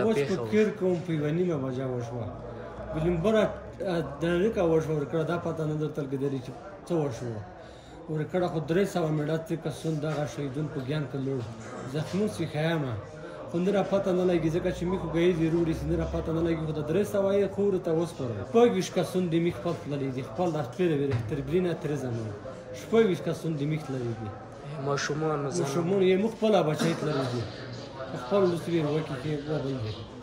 اوس فکر کوم په یوه نیمه بجه وشوه بلمبره دقیقه وشوه ورکړه دا پته نه درته لګېدلې چې څه وشوه ورکړه خو درې سوه مېړه ترې کسون دغه شهیدون په ګیان کې لوړ زخمون سي خیامه خو نه را پته نه لګي ځکه چې میخو ګیز یې روړي سي نه را پته نه لګي خو د درې سوه یې خور ته وسپرو شپږ ویشت کسون د میخ خپل تللي دي خپل راستویلی ویلې تربلینه ترې زمون شپږ ویشت کسون د میخ تللي دي ماشومان مو ځان ماشومان یې مخ په لا بچی تللی دی خپل لوستري وکی کې وبندي